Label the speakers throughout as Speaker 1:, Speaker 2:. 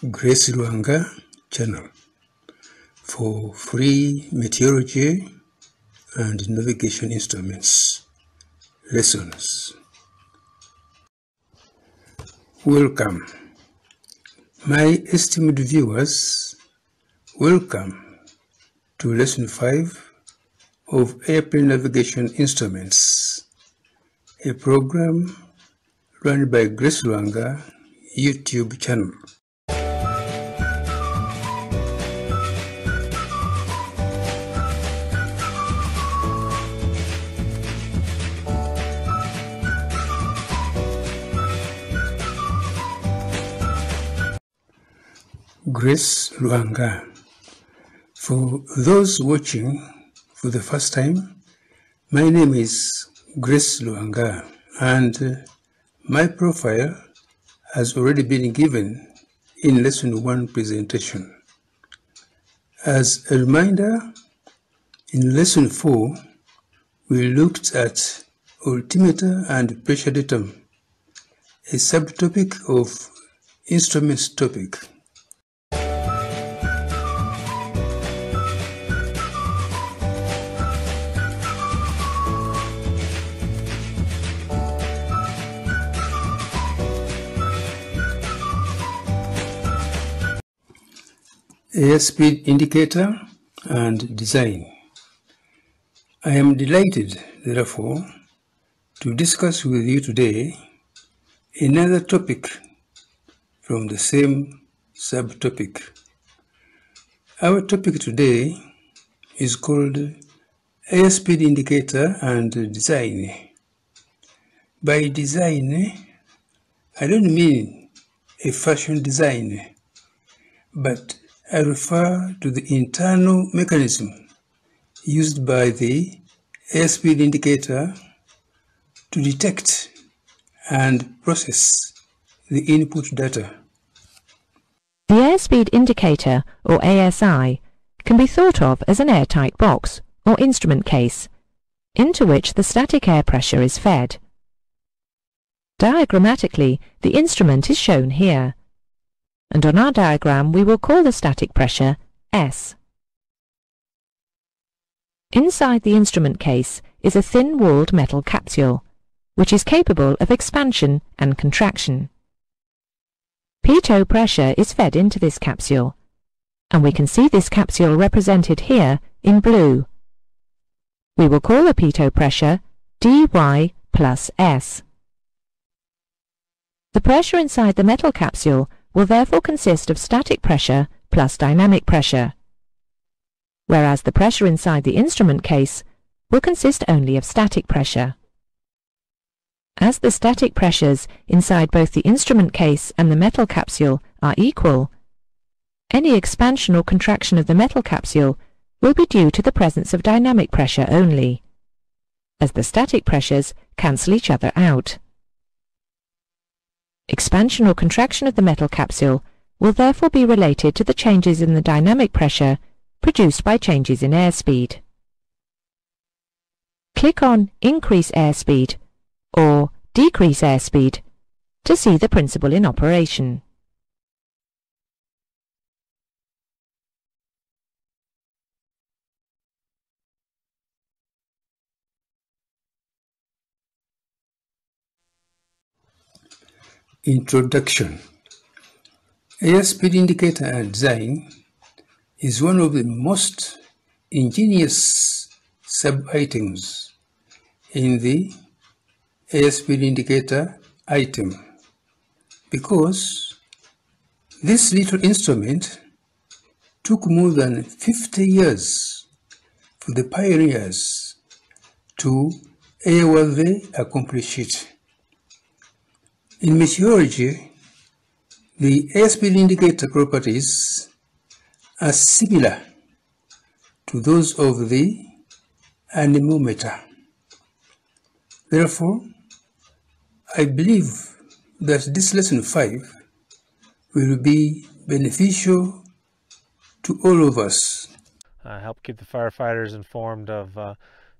Speaker 1: Grace Lwanga channel for free meteorology and navigation instruments lessons. Welcome, my esteemed viewers. Welcome to lesson 5 of Airplane Navigation Instruments, a program run by Grace Lwanga YouTube channel. Grace Lwanga. For those watching for the first time, my name is Grace Lwanga and uh, my profile has already been given in lesson 1 presentation. As a reminder, in lesson 4, we looked at altimeter and pressure datum, a subtopic of instruments topic. Airspeed indicator and design. I am delighted, therefore, to discuss with you today another topic from the same subtopic. Our topic today is called airspeed indicator and design. By design, I don't mean a fashion design, but I refer to the internal mechanism used by the airspeed indicator to detect and process the input data.
Speaker 2: The airspeed indicator, or ASI, can be thought of as an airtight box, or instrument case, into which the static air pressure is fed. Diagrammatically, the instrument is shown here and on our diagram we will call the static pressure S. Inside the instrument case is a thin-walled metal capsule, which is capable of expansion and contraction. Pitot pressure is fed into this capsule, and we can see this capsule represented here in blue. We will call the pitot pressure dy plus S. The pressure inside the metal capsule will therefore consist of static pressure plus dynamic pressure, whereas the pressure inside the instrument case will consist only of static pressure. As the static pressures inside both the instrument case and the metal capsule are equal, any expansion or contraction of the metal capsule will be due to the presence of dynamic pressure only, as the static pressures cancel each other out. Expansion or contraction of the metal capsule will therefore be related to the changes in the dynamic pressure produced by changes in airspeed. Click on Increase Airspeed or Decrease Airspeed to see the principle in operation.
Speaker 1: Introduction Airspeed indicator design is one of the most ingenious sub-items in the airspeed indicator item because this little instrument took more than 50 years for the pioneers to airworthy accomplish it. In meteorology, the airspeed indicator properties are similar to those of the anemometer. Therefore, I believe that this lesson 5 will be beneficial to all of us.
Speaker 3: Uh, help keep the firefighters informed of uh,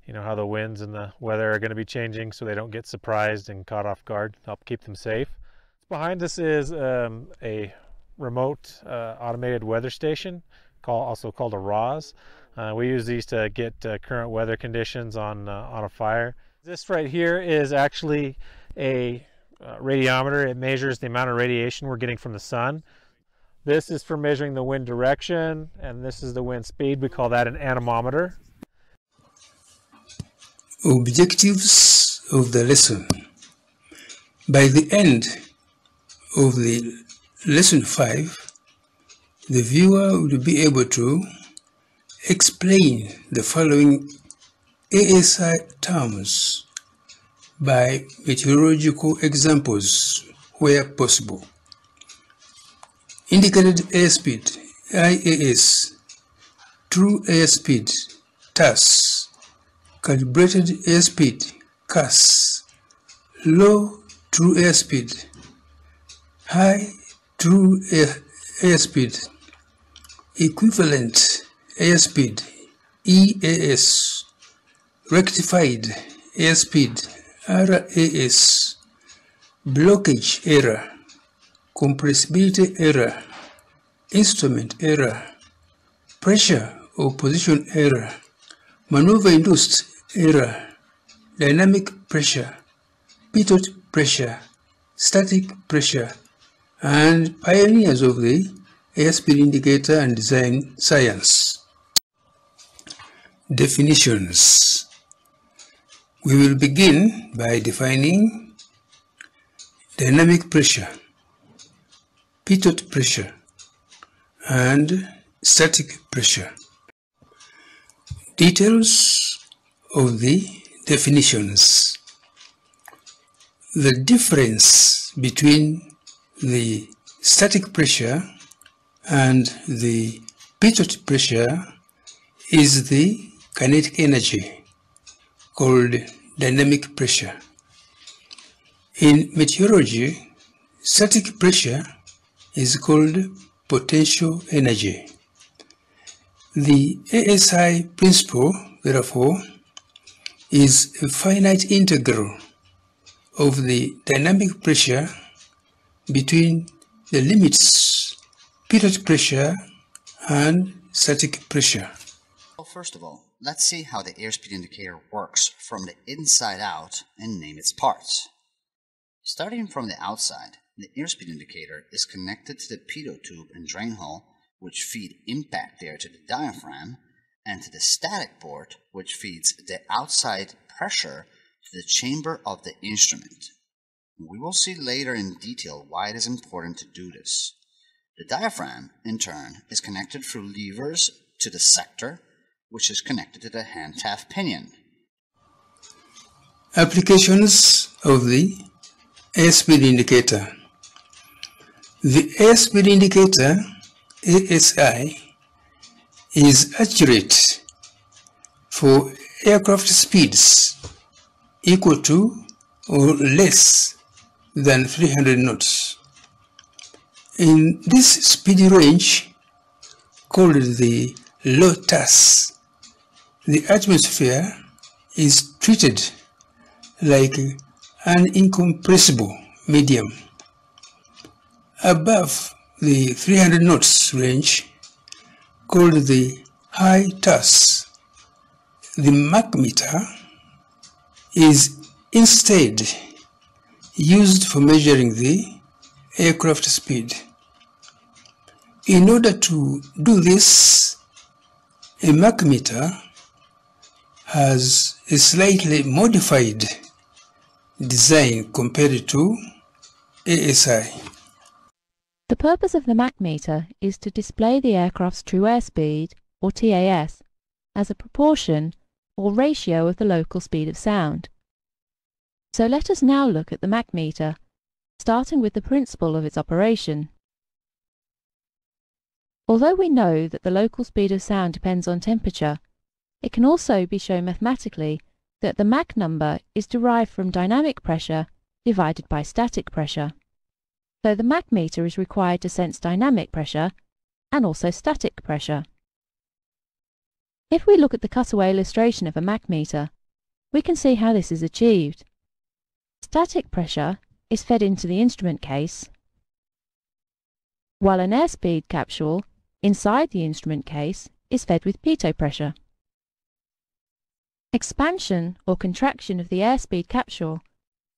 Speaker 3: you know how the winds and the weather are going to be changing so they don't get surprised and caught off guard help keep them safe behind us is um, a remote uh, automated weather station, call, also called a RAWS. Uh, we use these to get uh, current weather conditions on, uh, on a fire. This right here is actually a uh, radiometer. It measures the amount of radiation we're getting from the sun. This is for measuring the wind direction, and this is the wind speed. We call that an anemometer.
Speaker 1: Objectives of the lesson. By the end of the lesson 5, the viewer will be able to explain the following ASI terms by meteorological examples where possible. Indicated airspeed, IAS, true airspeed, TAS, calibrated airspeed, CAS, low true airspeed, high true air, airspeed, equivalent airspeed, EAS, rectified airspeed, RAS, blockage error, compressibility error, instrument error, pressure or position error, maneuver-induced error, dynamic pressure, pitot pressure, static pressure, and pioneers of the airspeed indicator and design science. Definitions. We will begin by defining dynamic pressure, pitot pressure, and static pressure. Details of the definitions. The difference between the static pressure and the pitot pressure is the kinetic energy called dynamic pressure. In meteorology, static pressure is called potential energy. The ASI principle, therefore, is a finite integral of the dynamic pressure between the limits pitot pressure and static pressure.
Speaker 4: Well, first of all, let's see how the airspeed indicator works from the inside out and name its parts. Starting from the outside, the airspeed indicator is connected to the pitot tube and drain hole, which feed impact air to the diaphragm, and to the static port, which feeds the outside pressure to the chamber of the instrument. We will see later in detail why it is important to do this. The diaphragm, in turn, is connected through levers to the sector, which is connected to the hand shaft pinion.
Speaker 1: Applications of the airspeed indicator. The airspeed indicator, ASI, is accurate for aircraft speeds equal to or less than 300 knots. In this speed range, called the low TAS, the atmosphere is treated like an incompressible medium. Above the 300 knots range, called the high TAS, the Mach meter is instead used for measuring the aircraft speed. In order to do this, a Mach meter has a slightly modified design compared to ASI.
Speaker 5: The purpose of the Mach meter is to display the aircraft's true airspeed, or TAS, as a proportion or ratio of the local speed of sound. So let us now look at the Mach meter, starting with the principle of its operation. Although we know that the local speed of sound depends on temperature, it can also be shown mathematically that the Mach number is derived from dynamic pressure divided by static pressure. So the Mach meter is required to sense dynamic pressure and also static pressure. If we look at the cutaway illustration of a Mach meter, we can see how this is achieved. Static pressure is fed into the instrument case while an airspeed capsule inside the instrument case is fed with pitot pressure. Expansion or contraction of the airspeed capsule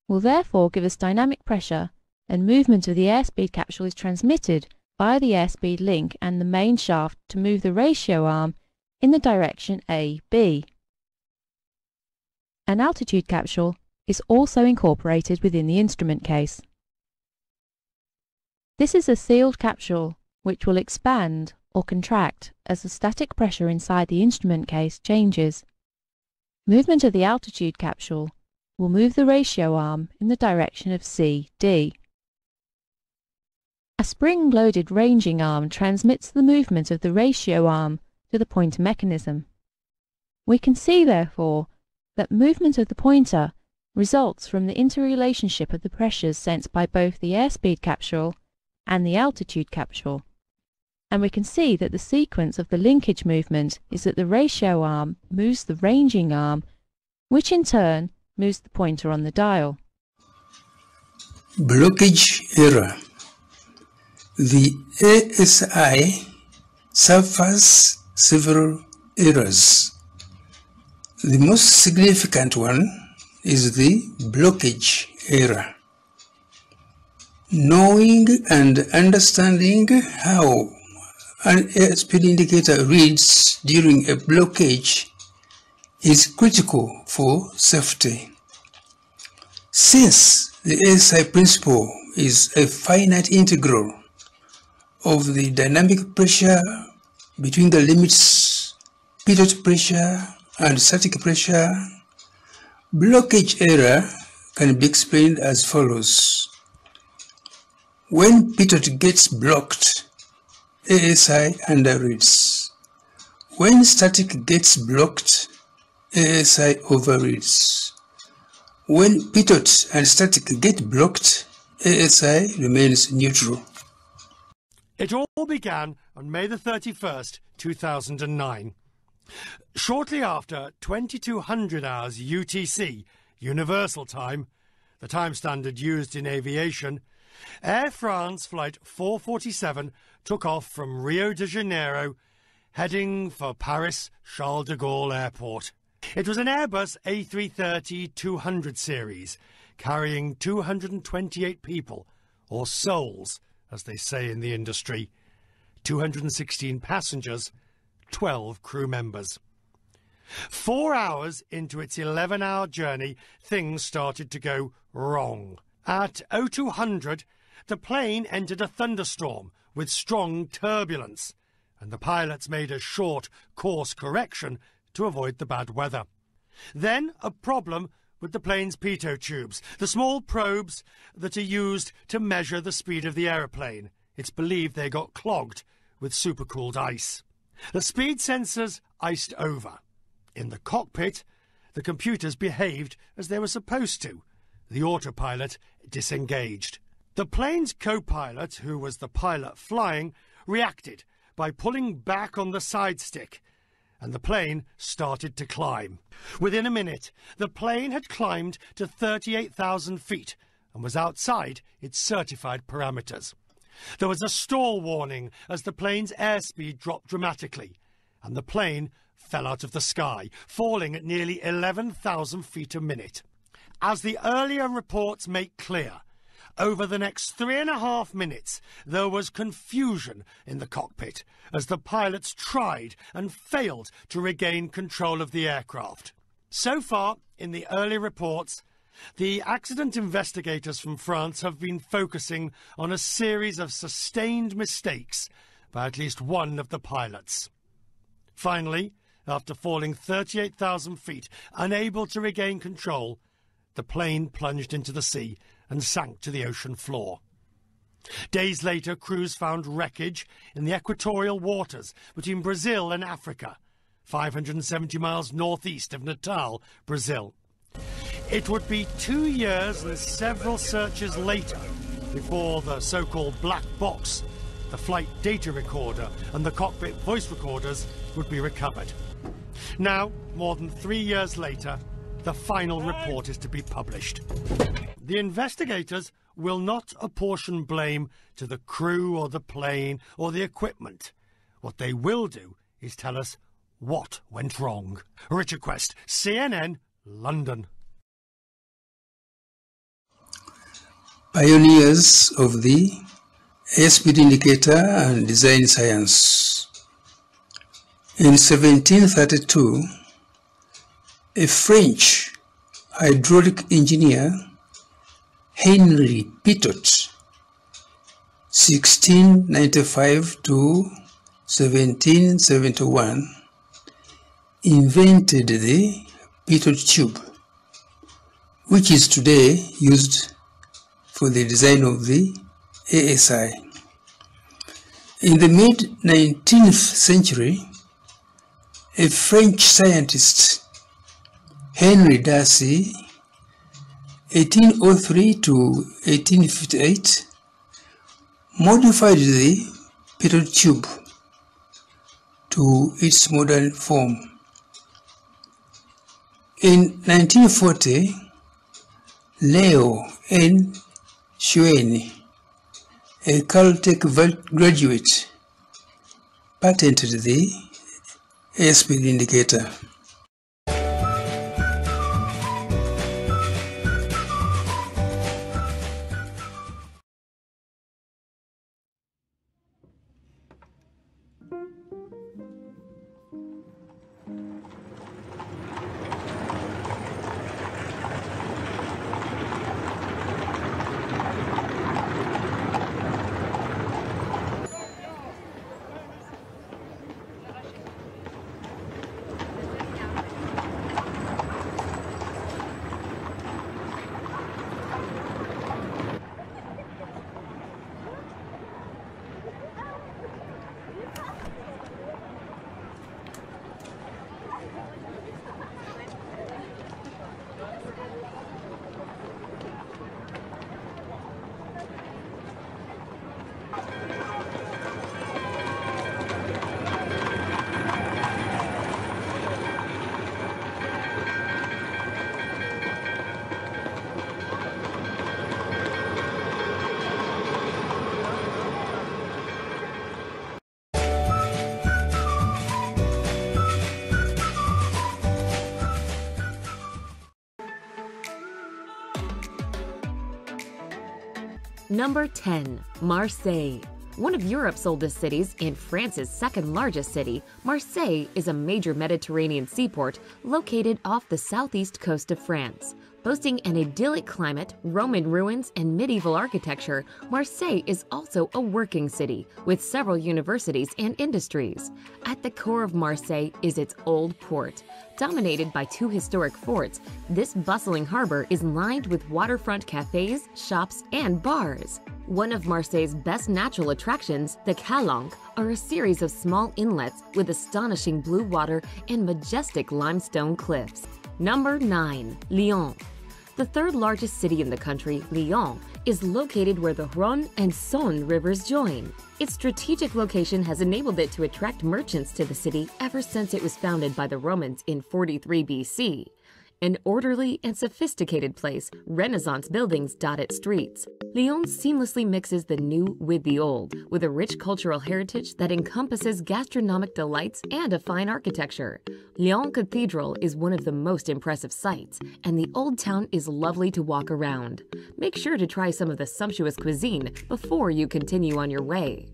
Speaker 5: will therefore give us dynamic pressure and movement of the airspeed capsule is transmitted via the airspeed link and the main shaft to move the ratio arm in the direction AB. An altitude capsule is also incorporated within the instrument case. This is a sealed capsule which will expand or contract as the static pressure inside the instrument case changes. Movement of the altitude capsule will move the ratio arm in the direction of CD. A spring-loaded ranging arm transmits the movement of the ratio arm to the pointer mechanism. We can see, therefore, that movement of the pointer results from the interrelationship of the pressures sensed by both the airspeed capsule and the altitude capsule. And we can see that the sequence of the linkage movement is that the ratio arm moves the ranging arm, which in turn moves the pointer on the dial.
Speaker 1: Blockage error. The ASI suffers several errors. The most significant one is the blockage error. Knowing and understanding how an airspeed indicator reads during a blockage is critical for safety. Since the ASI principle is a finite integral of the dynamic pressure between the limits pitot pressure and static pressure, blockage error can be explained as follows. When pitot gets blocked, ASI underreads. When static gets blocked, ASI overreads. When pitot and static get blocked, ASI remains neutral.
Speaker 6: It all began on May the 31st, 2009. Shortly after 2200 hours UTC, Universal Time, the time standard used in aviation, Air France Flight 447 took off from Rio de Janeiro, heading for Paris Charles de Gaulle Airport. It was an Airbus A330 200 series, carrying 228 people, or souls, as they say in the industry, 216 passengers, 12 crew members. Four hours into its 11 hour journey, things started to go wrong. At 0200, the plane entered a thunderstorm with strong turbulence, and the pilots made a short course correction to avoid the bad weather. Then a problem with the plane's pitot tubes, the small probes that are used to measure the speed of the aeroplane. It's believed they got clogged with supercooled ice. The speed sensors iced over. In the cockpit, the computers behaved as they were supposed to. The autopilot disengaged. The plane's co pilot, who was the pilot flying, reacted by pulling back on the side stick and the plane started to climb. Within a minute, the plane had climbed to 38,000 feet and was outside its certified parameters. There was a stall warning as the plane's airspeed dropped dramatically, and the plane fell out of the sky, falling at nearly 11,000 feet a minute. As the earlier reports make clear, over the next three and a half minutes, there was confusion in the cockpit as the pilots tried and failed to regain control of the aircraft. So far, in the early reports, the accident investigators from France have been focusing on a series of sustained mistakes by at least one of the pilots. Finally, after falling 38,000 feet, unable to regain control, the plane plunged into the sea and sank to the ocean floor. Days later, crews found wreckage in the equatorial waters between Brazil and Africa, 570 miles northeast of Natal, Brazil. It would be two years and several searches later before the so called black box, the flight data recorder, and the cockpit voice recorders would be recovered. Now, more than three years later, the final report is to be published. The investigators will not apportion blame to the crew or the plane or the equipment. What they will do is tell us what went wrong. Richard Quest, CNN, London.
Speaker 1: Pioneers of the airspeed indicator and design science. In 1732, a French hydraulic engineer, Henri Pitot, 1695 to 1771, invented the Pitot tube, which is today used for the design of the ASI. In the mid 19th century, a French scientist, Henry Darcy, 1803 to 1858, modified the Pitot tube to its modern form. In 1940, Leo N. Schuene, a Caltech graduate, patented the airspeed indicator.
Speaker 7: Number 10. Marseille. One of Europe's oldest cities and France's second largest city, Marseille is a major Mediterranean seaport located off the southeast coast of France. Boasting an idyllic climate, Roman ruins, and medieval architecture, Marseille is also a working city with several universities and industries. At the core of Marseille is its old port. Dominated by two historic forts, this bustling harbor is lined with waterfront cafes, shops, and bars. One of Marseille's best natural attractions, the Calanque, are a series of small inlets with astonishing blue water and majestic limestone cliffs. Number 9. Lyon. The third largest city in the country, Lyon, is located where the Rhône and Saône rivers join. Its strategic location has enabled it to attract merchants to the city ever since it was founded by the Romans in 43 BC. An orderly and sophisticated place, Renaissance buildings dot its streets. Lyon seamlessly mixes the new with the old, with a rich cultural heritage that encompasses gastronomic delights and a fine architecture. Lyon Cathedral is one of the most impressive sights, and the old town is lovely to walk around. Make sure to try some of the sumptuous cuisine before you continue on your way.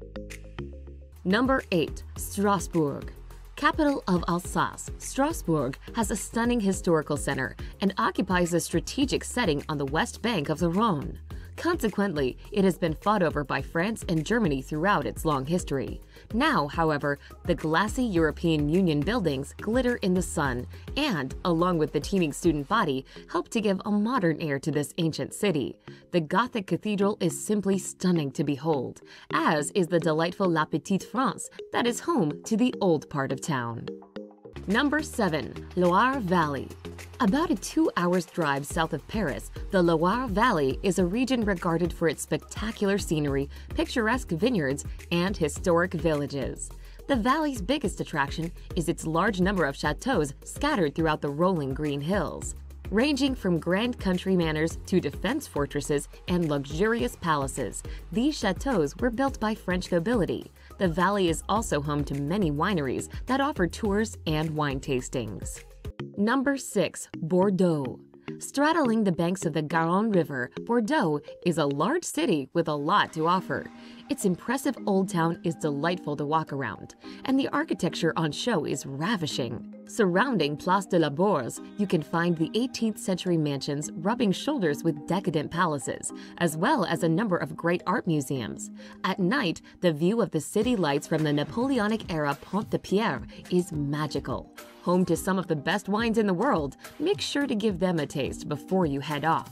Speaker 7: Number 8. Strasbourg. Capital of Alsace, Strasbourg has a stunning historical center and occupies a strategic setting on the west bank of the Rhône. Consequently, it has been fought over by France and Germany throughout its long history. Now, however, the glassy European Union buildings glitter in the sun and, along with the teeming student body, help to give a modern air to this ancient city. The Gothic cathedral is simply stunning to behold, as is the delightful La Petite France that is home to the old part of town. Number 7. Loire Valley. About a two hours drive south of Paris, the Loire Valley is a region regarded for its spectacular scenery, picturesque vineyards, and historic villages. The valley's biggest attraction is its large number of chateaux scattered throughout the rolling green hills. Ranging from grand country manors to defense fortresses and luxurious palaces, these chateaux were built by French nobility. The valley is also home to many wineries that offer tours and wine tastings. Number 6. Bordeaux. Straddling the banks of the Garonne River, Bordeaux is a large city with a lot to offer. Its impressive old town is delightful to walk around, and the architecture on show is ravishing. Surrounding Place de la Bourse, you can find the 18th century mansions rubbing shoulders with decadent palaces, as well as a number of great art museums. At night, the view of the city lights from the Napoleonic era Pont de Pierre is magical. Home to some of the best wines in the world, make sure to give them a taste before you head off.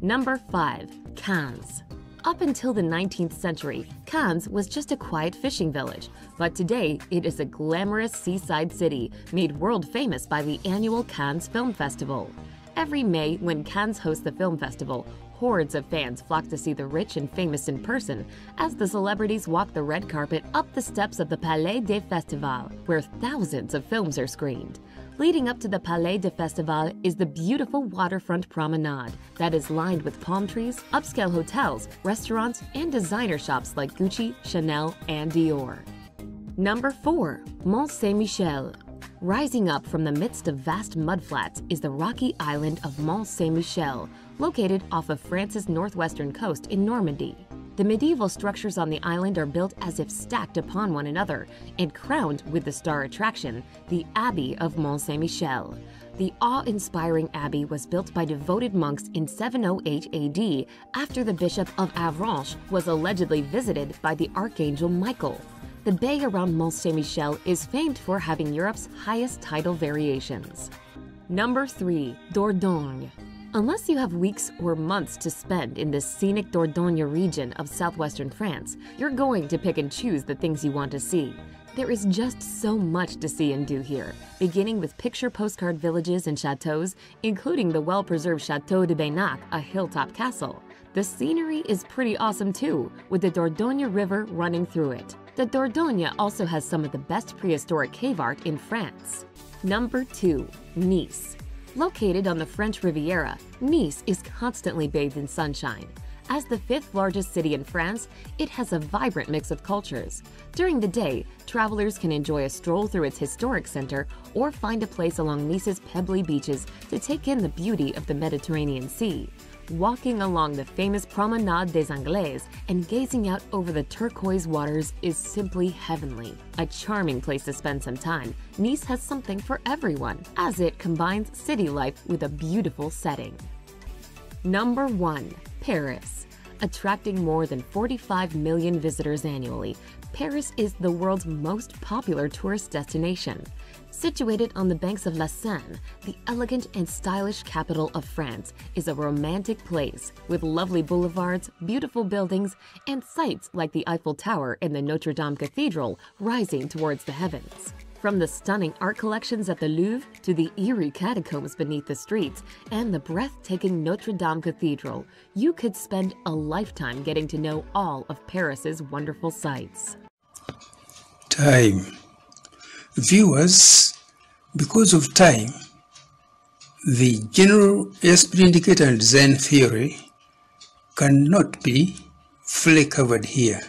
Speaker 7: Number 5. Cannes. Up until the 19th century, Cannes was just a quiet fishing village, but today it is a glamorous seaside city made world famous by the annual Cannes Film Festival. Every May, when Cannes hosts the film festival, hordes of fans flock to see the rich and famous in person as the celebrities walk the red carpet up the steps of the Palais des Festivals, where thousands of films are screened. Leading up to the Palais des Festival is the beautiful waterfront promenade that is lined with palm trees, upscale hotels, restaurants, and designer shops like Gucci, Chanel, and Dior. Number 4. Mont Saint Michel. Rising up from the midst of vast mudflats is the rocky island of Mont Saint Michel, located off of France's northwestern coast in Normandy. The medieval structures on the island are built as if stacked upon one another and crowned with the star attraction, the Abbey of Mont Saint Michel. The awe inspiring abbey was built by devoted monks in 708 AD after the Bishop of Avranches was allegedly visited by the Archangel Michael. The bay around Mont Saint Michel is famed for having Europe's highest tidal variations. Number 3. Dordogne. Unless you have weeks or months to spend in the scenic Dordogne region of southwestern France, you're going to pick and choose the things you want to see. There is just so much to see and do here, beginning with picture postcard villages and chateaux, including the well preserved Chateau de Beynac, a hilltop castle. The scenery is pretty awesome too, with the Dordogne River running through it. The Dordogne also has some of the best prehistoric cave art in France. Number 2. Nice. Located on the French Riviera, Nice is constantly bathed in sunshine. As the fifth largest city in France, it has a vibrant mix of cultures. During the day, travelers can enjoy a stroll through its historic center or find a place along Nice's pebbly beaches to take in the beauty of the Mediterranean Sea. Walking along the famous Promenade des Anglais and gazing out over the turquoise waters is simply heavenly. A charming place to spend some time, Nice has something for everyone, as it combines city life with a beautiful setting. Number 1. Paris. Attracting more than 45 million visitors annually, Paris is the world's most popular tourist destination. Situated on the banks of La Seine, the elegant and stylish capital of France is a romantic place with lovely boulevards, beautiful buildings, and sights like the Eiffel Tower and the Notre Dame Cathedral rising towards the heavens. From the stunning art collections at the Louvre to the eerie catacombs beneath the streets and the breathtaking Notre Dame Cathedral, you could spend a lifetime getting to know all of Paris's wonderful sights.
Speaker 1: Time. Viewers, because of time, the general indicator and design theory cannot be fully covered here,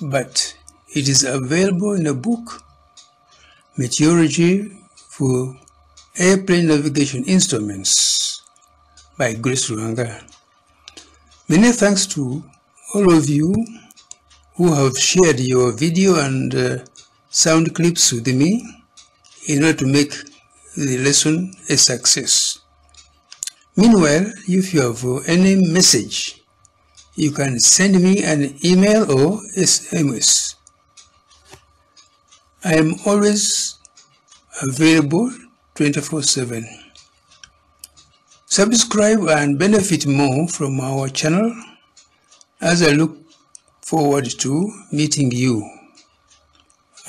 Speaker 1: but it is available in a book Meteorology for Airplane Navigation Instruments by Grace Lwanga. Many thanks to all of you who have shared your video and uh, sound clips with me in order to make the lesson a success. Meanwhile, if you have any message, you can send me an email or SMS. I am always available 24-7. Subscribe and benefit more from our channel as I look forward to meeting you.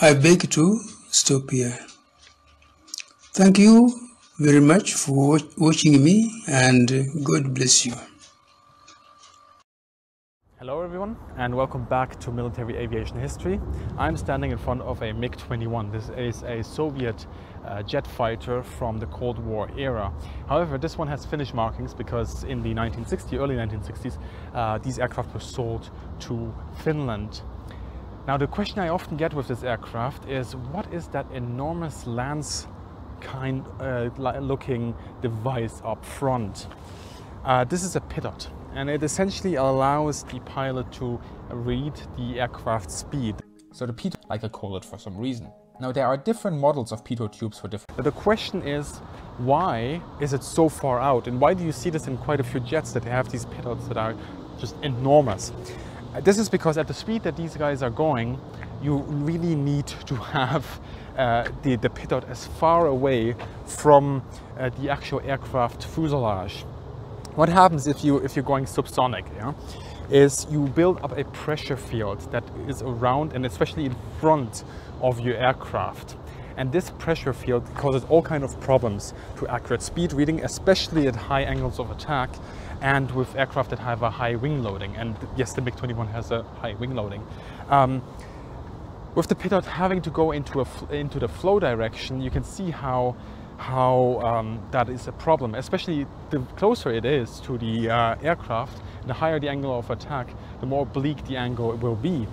Speaker 1: I beg to stop here. Thank you very much for watching me and God bless you.
Speaker 8: Hello everyone and welcome back to Military Aviation History. I'm standing in front of a MiG-21. This is a Soviet uh, jet fighter from the Cold War era. However, this one has Finnish markings because in the 1960s, early 1960s, uh, these aircraft were sold to Finland. Now the question I often get with this aircraft is what is that enormous lance kind uh, looking device up front? Uh, this is a pitot and it essentially allows the pilot to read the aircraft speed.
Speaker 9: So the pitot, like I call it for some reason. Now there are different models of pitot tubes for different...
Speaker 8: But the question is, why is it so far out? And why do you see this in quite a few jets that have these pitots that are just enormous? Uh, this is because at the speed that these guys are going, you really need to have uh, the, the pitot as far away from uh, the actual aircraft fuselage. What happens if you if you're going subsonic, yeah, is you build up a pressure field that is around and especially in front of your aircraft. And this pressure field causes all kind of problems to accurate speed reading, especially at high angles of attack and with aircraft that have a high wing loading. And yes, the MiG-21 has a high wing loading. Um, with the pitot having to go into, a, into the flow direction, you can see how how um, that is a problem, especially the closer it is to the uh, aircraft, the higher the angle of attack, the more oblique the angle will be.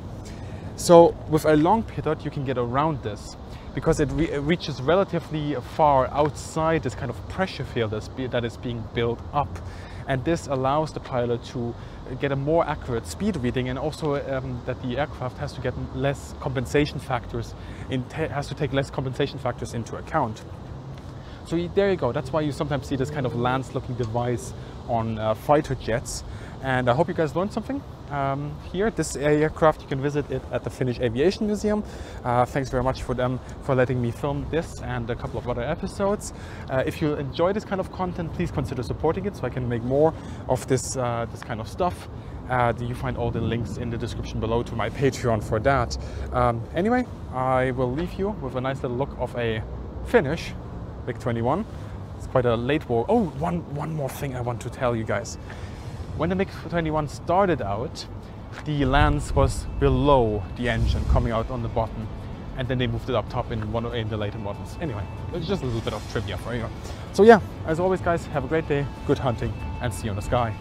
Speaker 8: So with a long pitot, you can get around this because it, re it reaches relatively far outside this kind of pressure field that is being built up. And this allows the pilot to get a more accurate speed reading and also um, that the aircraft has to get less compensation factors, in has to take less compensation factors into account. So there you go. That's why you sometimes see this kind of lance-looking device on uh, fighter jets. And I hope you guys learned something um, here. This aircraft, you can visit it at the Finnish Aviation Museum. Uh, thanks very much for them for letting me film this and a couple of other episodes. Uh, if you enjoy this kind of content, please consider supporting it so I can make more of this, uh, this kind of stuff. Uh, you find all the links in the description below to my Patreon for that. Um, anyway, I will leave you with a nice little look of a Finnish MiG-21. It's quite a late war. Oh, one, one more thing I want to tell you guys. When the MiG-21 started out, the lance was below the engine coming out on the bottom and then they moved it up top in one in the later models. Anyway, it's just a little bit of trivia for you. So yeah, as always guys, have a great day, good hunting and see you in the sky.